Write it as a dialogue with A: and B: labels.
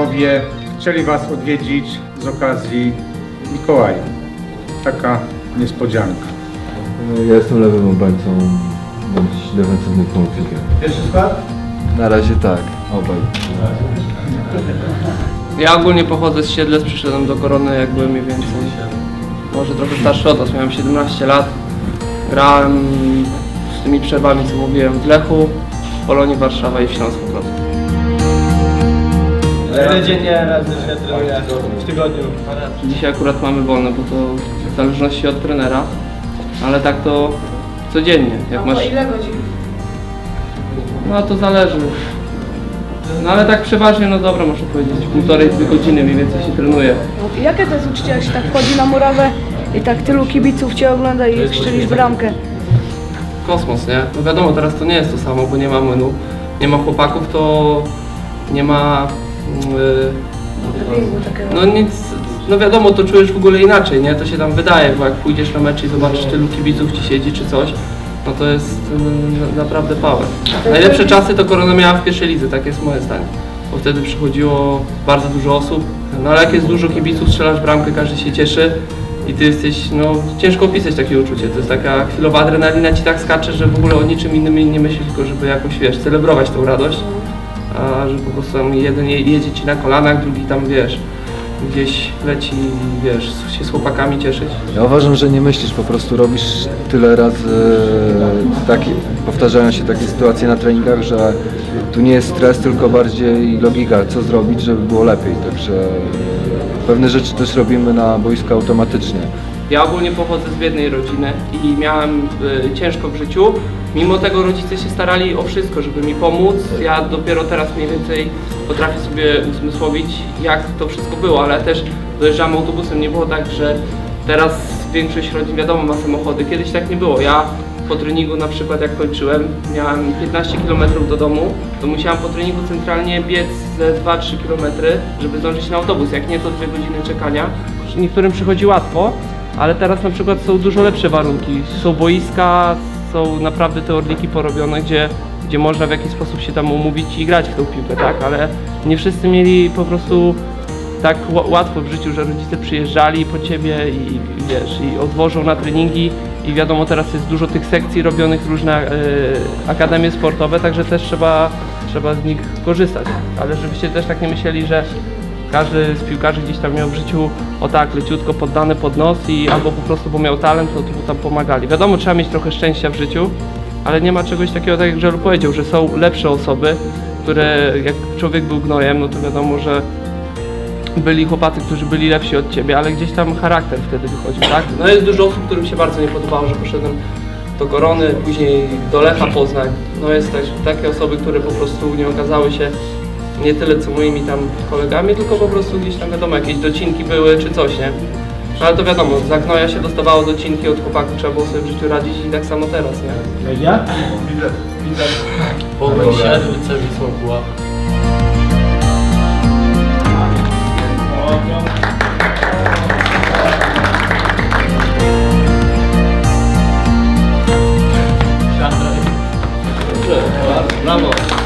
A: panowie chcieli Was odwiedzić z okazji Mikołaja. Taka niespodzianka.
B: Ja jestem lewym obrońcą bądź defensywnym pomocnikiem.
C: Pierwszy skład?
B: Na razie tak, obaj.
D: Ja ogólnie pochodzę z Siedlec, przyszedłem do Korony jak byłem mniej więcej, może trochę starszy od was, miałem 17 lat. Grałem z tymi przerwami, co mówiłem, w Lechu, w Polonii Warszawa i w Śląsku prostu.
C: Ile dziennie razy się trenuje w tygodniu?
D: Dzisiaj akurat mamy wolne, bo to w zależności od trenera, ale tak to codziennie. Jak masz,
E: ile godzin?
D: no to zależy. No ale tak przeważnie, no dobra, muszę powiedzieć, półtorej, dwie godziny mniej więcej się trenuje.
E: Jakie to jest uczucie, jak się tak wchodzi na murawę i tak tylu kibiców cię ogląda i strzelisz bramkę?
D: kosmos, nie? No wiadomo, teraz to nie jest to samo, bo nie ma młynu, nie ma chłopaków, to nie ma...
E: Takiego.
D: no nic, no wiadomo, to czujesz w ogóle inaczej, nie? To się tam wydaje, bo jak pójdziesz na mecz i zobaczysz tylu kibiców ci siedzi czy coś, no to jest yy, naprawdę power. Najlepsze czasy to Korona miała w pierwszej lidze, tak jest moje zdanie. Bo wtedy przychodziło bardzo dużo osób, no ale jak jest dużo kibiców, strzelasz bramkę, każdy się cieszy i ty jesteś, no ciężko opisać takie uczucie. To jest taka chwilowa adrenalina ci tak skacze, że w ogóle o niczym innym nie myślisz, tylko żeby jakoś, wiesz, celebrować tą radość. A że po prostu jeden je- jedzie ci na kolanach, drugi tam, wiesz, gdzieś leci, wiesz, się z chłopakami cieszyć.
B: Ja uważam, że nie myślisz, po prostu robisz tyle razy e, taki, powtarzają się takie sytuacje na treningach, że tu nie jest stres, tylko bardziej logika, co zrobić, żeby było lepiej. Także pewne rzeczy też robimy na boisku automatycznie.
D: Ja ogólnie pochodzę z biednej rodziny i miałem y, ciężko w życiu. Mimo tego rodzice się starali o wszystko, żeby mi pomóc. Ja dopiero teraz mniej więcej potrafię sobie uzmysłowić, jak to wszystko było, ale też dojeżdżamy autobusem. Nie było tak, że teraz większość rodzin, wiadomo, ma samochody. Kiedyś tak nie było. Ja po treningu na przykład jak kończyłem, miałem 15 km do domu, to musiałem po treningu centralnie biec ze 2-3 km, żeby zdążyć na autobus. Jak nie, to dwie godziny czekania. Niektórym przychodzi łatwo, ale teraz na przykład są dużo lepsze warunki. Są boiska, są naprawdę te orliki porobione, gdzie, gdzie można w jakiś sposób się tam umówić i grać w tą piłkę, tak? Ale nie wszyscy mieli po prostu tak łatwo w życiu, że rodzice przyjeżdżali po ciebie i i wiesz, i odwożą na treningi i wiadomo teraz jest dużo tych sekcji robionych, różne e, akademie sportowe, także też trzeba, trzeba z nich korzystać. Ale żebyście też tak nie myśleli, że każdy z piłkarzy gdzieś tam miał w życiu o tak leciutko poddane pod nos i albo po prostu bo miał talent, to, to mu tam pomagali. Wiadomo, trzeba mieć trochę szczęścia w życiu, ale nie ma czegoś takiego, tak jak Żelu powiedział, że są lepsze osoby, które jak człowiek był gnojem, no to wiadomo, że byli chłopacy, którzy byli lepsi od ciebie, ale gdzieś tam charakter wtedy wychodził, tak? No jest dużo osób, którym się bardzo nie podobało, że poszedłem do Korony, później do Lecha Poznań. No jest też takie osoby, które po prostu nie okazały się nie tyle co moimi tam kolegami, tylko po prostu gdzieś tam wiadomo, jakieś docinki były czy coś, nie? No ale to wiadomo, za Knoja się dostawało docinki od chłopaków, trzeba było sobie w życiu radzić i tak samo teraz, nie?
C: Ja?
F: Widać, widać. Po siedmice Wisła Puławy. Brawo!